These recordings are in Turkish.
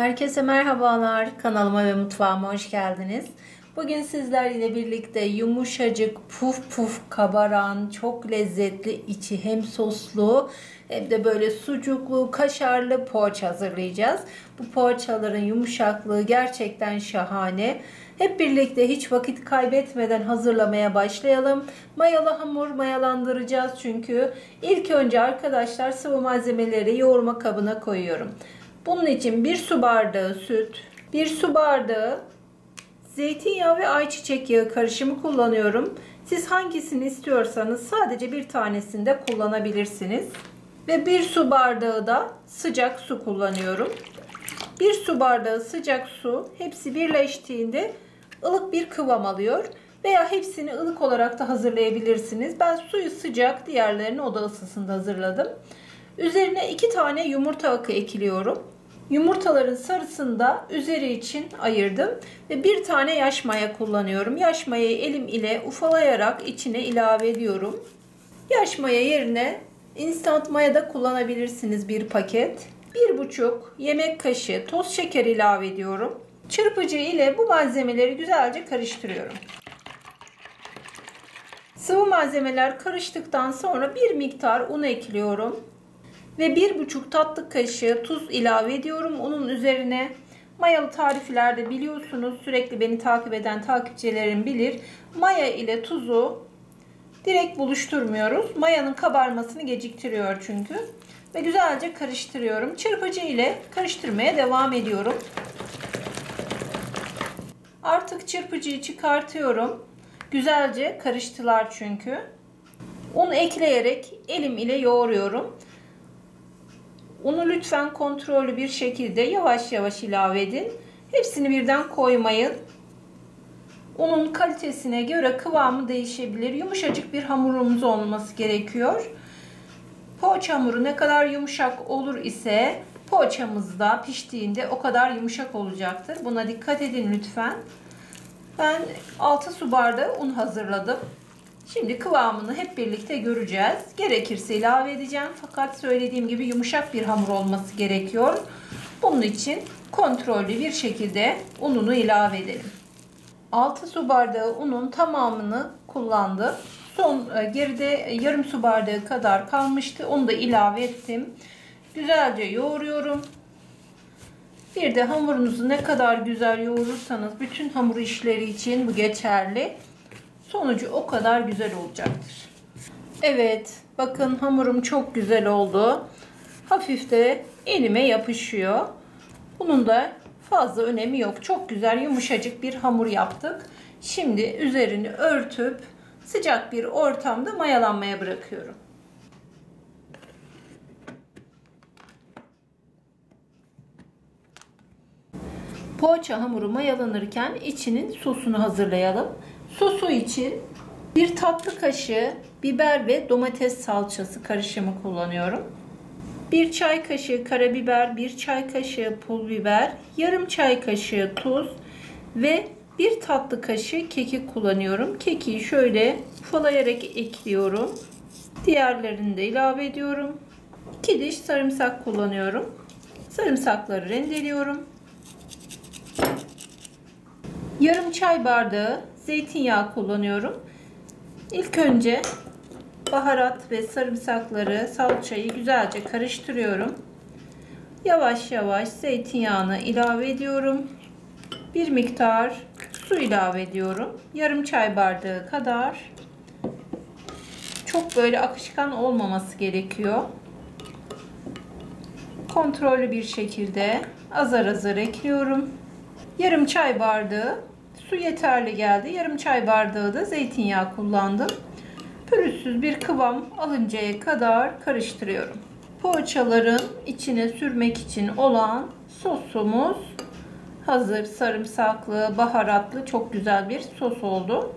Herkese merhabalar. Kanalıma ve mutfağıma hoş geldiniz. Bugün sizlerle birlikte yumuşacık, puf puf kabaran, çok lezzetli, içi hem soslu hem de böyle sucuklu, kaşarlı poğaça hazırlayacağız. Bu poğaçaların yumuşaklığı gerçekten şahane. Hep birlikte hiç vakit kaybetmeden hazırlamaya başlayalım. Mayalı hamur mayalandıracağız çünkü. ilk önce arkadaşlar sıvı malzemeleri yoğurma kabına koyuyorum. Bunun için bir su bardağı süt, bir su bardağı zeytinyağı ve ayçiçek yağı karışımı kullanıyorum. Siz hangisini istiyorsanız sadece bir tanesini de kullanabilirsiniz. Ve bir su bardağı da sıcak su kullanıyorum. Bir su bardağı sıcak su hepsi birleştiğinde ılık bir kıvam alıyor. Veya hepsini ılık olarak da hazırlayabilirsiniz. Ben suyu sıcak, diğerlerini oda ısısında hazırladım. Üzerine iki tane yumurta akı ekliyorum. Yumurtaların sarısını da üzeri için ayırdım ve bir tane yaş maya kullanıyorum. Yaş mayayı elim ile ufalayarak içine ilave ediyorum. Yaş maya yerine instant maya da kullanabilirsiniz bir paket. Bir buçuk yemek kaşığı toz şeker ilave ediyorum. Çırpıcı ile bu malzemeleri güzelce karıştırıyorum. Sıvı malzemeler karıştıktan sonra bir miktar un ekliyorum ve bir buçuk tatlı kaşığı tuz ilave ediyorum unun üzerine. Mayalı tariflerde biliyorsunuz sürekli beni takip eden takipçilerim bilir. Maya ile tuzu direkt buluşturmuyoruz. Mayanın kabarmasını geciktiriyor çünkü. Ve güzelce karıştırıyorum. Çırpıcı ile karıştırmaya devam ediyorum. Artık çırpıcıyı çıkartıyorum. Güzelce karıştılar çünkü. Un ekleyerek elim ile yoğuruyorum. Unu lütfen kontrollü bir şekilde yavaş yavaş ilave edin. Hepsini birden koymayın. Unun kalitesine göre kıvamı değişebilir. Yumuşacık bir hamurumuz olması gerekiyor. Poğaça hamuru ne kadar yumuşak olur ise poğaçamız da piştiğinde o kadar yumuşak olacaktır. Buna dikkat edin lütfen. Ben 6 su bardağı un hazırladım. Şimdi kıvamını hep birlikte göreceğiz. Gerekirse ilave edeceğim. Fakat söylediğim gibi yumuşak bir hamur olması gerekiyor. Bunun için kontrollü bir şekilde ununu ilave edelim. 6 su bardağı unun tamamını kullandım. Son e, geride yarım su bardağı kadar kalmıştı. Onu da ilave ettim. Güzelce yoğuruyorum. Bir de hamurunuzu ne kadar güzel yoğurursanız bütün hamur işleri için bu geçerli. Sonucu o kadar güzel olacaktır. Evet bakın hamurum çok güzel oldu. Hafif de elime yapışıyor. Bunun da fazla önemi yok. Çok güzel yumuşacık bir hamur yaptık. Şimdi üzerini örtüp sıcak bir ortamda mayalanmaya bırakıyorum. Poğaça hamuru mayalanırken içinin sosunu hazırlayalım. Sosu için bir tatlı kaşığı biber ve domates salçası karışımı kullanıyorum. Bir çay kaşığı karabiber, bir çay kaşığı pul biber, yarım çay kaşığı tuz ve bir tatlı kaşığı kekik kullanıyorum. Kekiği şöyle ufalayarak ekliyorum. Diğerlerini de ilave ediyorum. 2 diş sarımsak kullanıyorum. Sarımsakları rendeliyorum. Yarım çay bardağı zeytinyağı kullanıyorum. İlk önce baharat ve sarımsakları, salçayı güzelce karıştırıyorum. Yavaş yavaş zeytinyağını ilave ediyorum. Bir miktar su ilave ediyorum. Yarım çay bardağı kadar. Çok böyle akışkan olmaması gerekiyor. Kontrollü bir şekilde azar azar ekliyorum. Yarım çay bardağı Su yeterli geldi. Yarım çay bardağı da zeytinyağı kullandım. Pürüzsüz bir kıvam alıncaya kadar karıştırıyorum. Poğaçaların içine sürmek için olan sosumuz hazır. Sarımsaklı, baharatlı çok güzel bir sos oldu.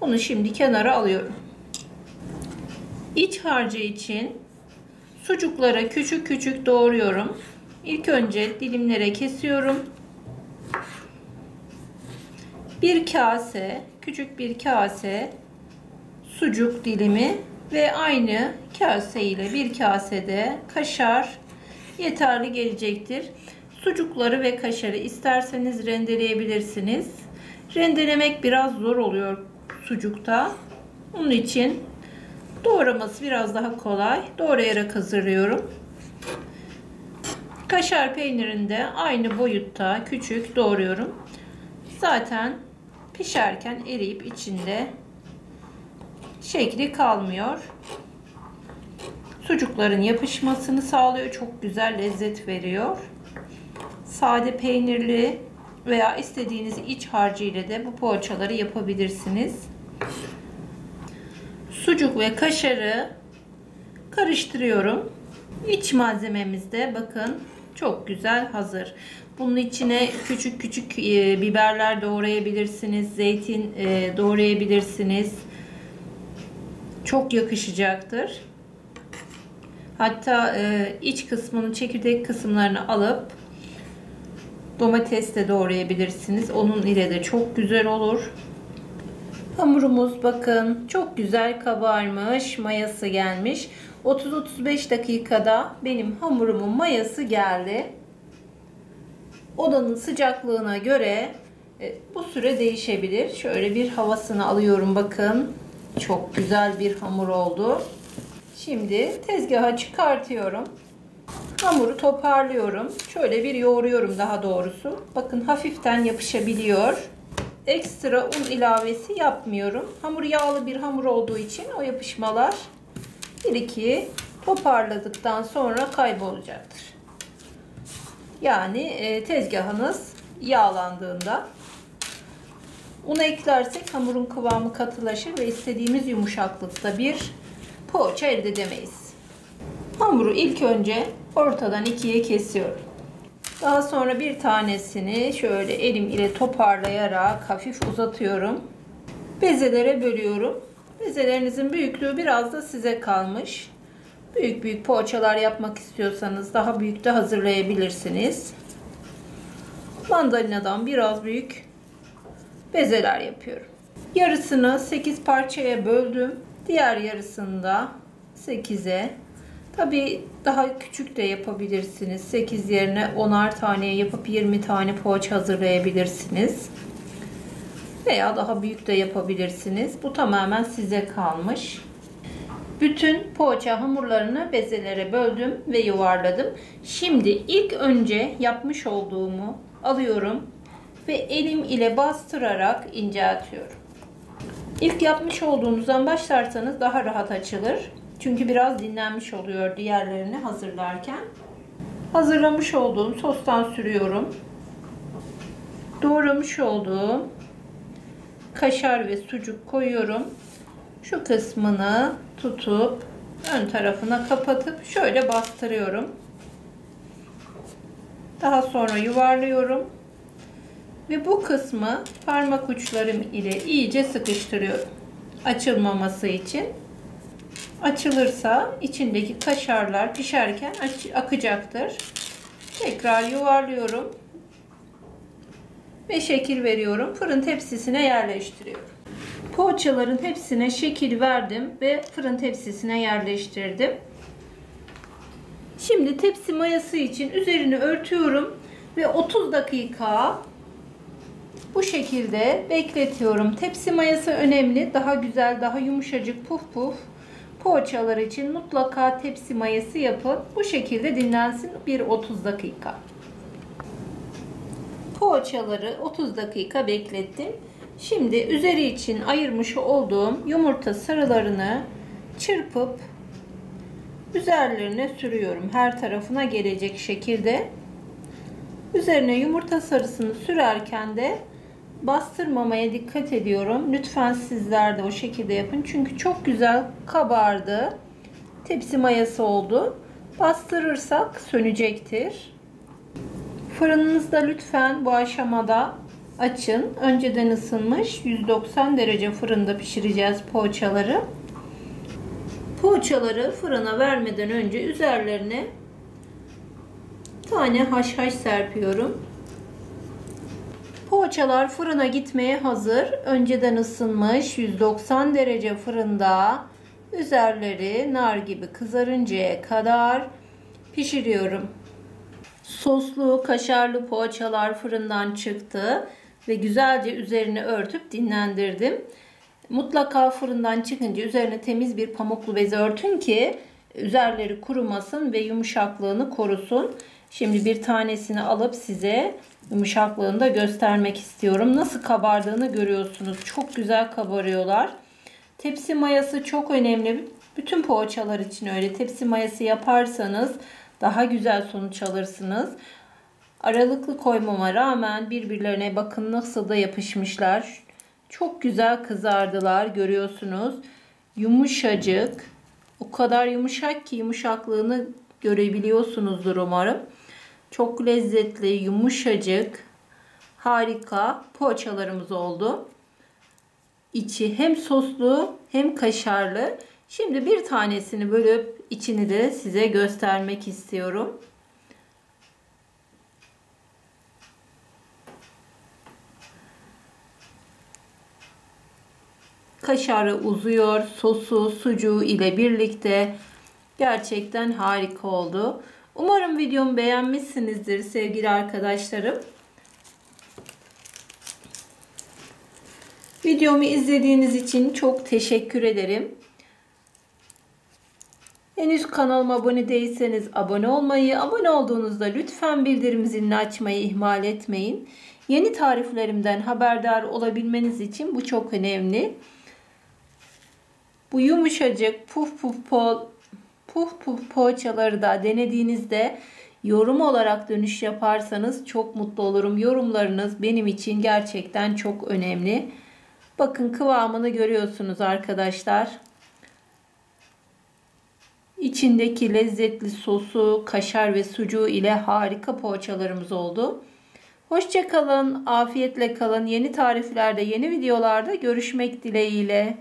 Bunu şimdi kenara alıyorum. İç harcı için sucuklara küçük küçük doğruyorum. İlk önce dilimlere kesiyorum bir kase, küçük bir kase sucuk dilimi ve aynı kase ile bir kasede kaşar yeterli gelecektir. Sucukları ve kaşarı isterseniz rendeleyebilirsiniz. Rendelemek biraz zor oluyor sucukta. Onun için doğraması biraz daha kolay. Doğrayarak hazırlıyorum. Kaşar peynirini de aynı boyutta küçük doğruyorum. Zaten pişerken eriyip içinde şekli kalmıyor. Sucukların yapışmasını sağlıyor. Çok güzel lezzet veriyor. Sade peynirli veya istediğiniz iç harcı ile de bu poğaçaları yapabilirsiniz. Sucuk ve kaşarı karıştırıyorum. İç malzememiz de bakın çok güzel hazır. Bunun içine küçük küçük e, biberler doğrayabilirsiniz. Zeytin e, doğrayabilirsiniz. Çok yakışacaktır. Hatta e, iç kısmını, çekirdek kısımlarını alıp domates de doğrayabilirsiniz. Onun ile de çok güzel olur. Hamurumuz bakın çok güzel kabarmış. Mayası gelmiş. 30-35 dakikada benim hamurumun mayası geldi. Odanın sıcaklığına göre e, bu süre değişebilir. Şöyle bir havasını alıyorum bakın. Çok güzel bir hamur oldu. Şimdi tezgaha çıkartıyorum. Hamuru toparlıyorum. Şöyle bir yoğuruyorum daha doğrusu. Bakın hafiften yapışabiliyor. Ekstra un ilavesi yapmıyorum. Hamur yağlı bir hamur olduğu için o yapışmalar bir iki toparladıktan sonra kaybolacaktır. Yani e, tezgahınız yağlandığında unu eklersek hamurun kıvamı katılaşır ve istediğimiz yumuşaklıkta bir poğaça elde edemeyiz. Hamuru ilk önce ortadan ikiye kesiyorum. Daha sonra bir tanesini şöyle elim ile toparlayarak hafif uzatıyorum. Bezelere bölüyorum. Bezelerinizin büyüklüğü biraz da size kalmış. Büyük büyük poğaçalar yapmak istiyorsanız daha büyük de hazırlayabilirsiniz. Mandalinadan biraz büyük bezeler yapıyorum. Yarısını 8 parçaya böldüm. Diğer yarısını da 8'e. Tabi daha küçük de yapabilirsiniz. 8 yerine 10'ar tane yapıp 20 tane poğaça hazırlayabilirsiniz. Veya daha büyük de yapabilirsiniz. Bu tamamen size kalmış. Bütün poğaça hamurlarını bezelere böldüm ve yuvarladım. Şimdi ilk önce yapmış olduğumu alıyorum ve elim ile bastırarak inceltiyorum. İlk yapmış olduğunuzdan başlarsanız daha rahat açılır. Çünkü biraz dinlenmiş oluyor diğerlerini hazırlarken. Hazırlamış olduğum sostan sürüyorum. Doğramış olduğum kaşar ve sucuk koyuyorum. Şu kısmını tutup ön tarafına kapatıp şöyle bastırıyorum. Daha sonra yuvarlıyorum. Ve bu kısmı parmak uçlarım ile iyice sıkıştırıyorum. Açılmaması için. Açılırsa içindeki kaşarlar pişerken akacaktır. Tekrar yuvarlıyorum. Ve şekil veriyorum. Fırın tepsisine yerleştiriyorum. Poğaçaların hepsine şekil verdim ve fırın tepsisine yerleştirdim. Şimdi tepsi mayası için üzerini örtüyorum ve 30 dakika bu şekilde bekletiyorum. Tepsi mayası önemli. Daha güzel, daha yumuşacık puf puf poğaçalar için mutlaka tepsi mayası yapın. Bu şekilde dinlensin bir 30 dakika. Poğaçaları 30 dakika beklettim. Şimdi üzeri için ayırmış olduğum yumurta sarılarını çırpıp üzerlerine sürüyorum. Her tarafına gelecek şekilde. Üzerine yumurta sarısını sürerken de bastırmamaya dikkat ediyorum. Lütfen sizler de o şekilde yapın. Çünkü çok güzel kabardı. Tepsi mayası oldu. Bastırırsak sönecektir. Fırınınızda lütfen bu aşamada açın. Önceden ısınmış 190 derece fırında pişireceğiz poğaçaları. Poğaçaları fırına vermeden önce üzerlerine tane haşhaş serpiyorum. Poğaçalar fırına gitmeye hazır. Önceden ısınmış 190 derece fırında üzerleri nar gibi kızarıncaya kadar pişiriyorum. Soslu kaşarlı poğaçalar fırından çıktı ve güzelce üzerine örtüp dinlendirdim. Mutlaka fırından çıkınca üzerine temiz bir pamuklu bez örtün ki üzerleri kurumasın ve yumuşaklığını korusun. Şimdi bir tanesini alıp size yumuşaklığını da göstermek istiyorum. Nasıl kabardığını görüyorsunuz. Çok güzel kabarıyorlar. Tepsi mayası çok önemli. Bütün poğaçalar için öyle. Tepsi mayası yaparsanız daha güzel sonuç alırsınız. Aralıklı koymama rağmen birbirlerine bakın nasıl da yapışmışlar. Çok güzel kızardılar görüyorsunuz. Yumuşacık. O kadar yumuşak ki yumuşaklığını görebiliyorsunuzdur umarım. Çok lezzetli, yumuşacık, harika poğaçalarımız oldu. İçi hem soslu hem kaşarlı. Şimdi bir tanesini bölüp içini de size göstermek istiyorum. Kaşarı uzuyor, sosu, sucuğu ile birlikte gerçekten harika oldu. Umarım videomu beğenmişsinizdir sevgili arkadaşlarım. Videomu izlediğiniz için çok teşekkür ederim. Henüz kanalıma abone değilseniz abone olmayı, abone olduğunuzda lütfen bildirim zilini açmayı ihmal etmeyin. Yeni tariflerimden haberdar olabilmeniz için bu çok önemli. Bu yumuşacık puf puf po puf puf poğaçaları da denediğinizde yorum olarak dönüş yaparsanız çok mutlu olurum. Yorumlarınız benim için gerçekten çok önemli. Bakın kıvamını görüyorsunuz arkadaşlar. İçindeki lezzetli sosu, kaşar ve sucuğu ile harika poğaçalarımız oldu. Hoşçakalın, afiyetle kalın. Yeni tariflerde, yeni videolarda görüşmek dileğiyle.